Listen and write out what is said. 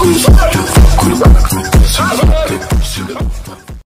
Ooh,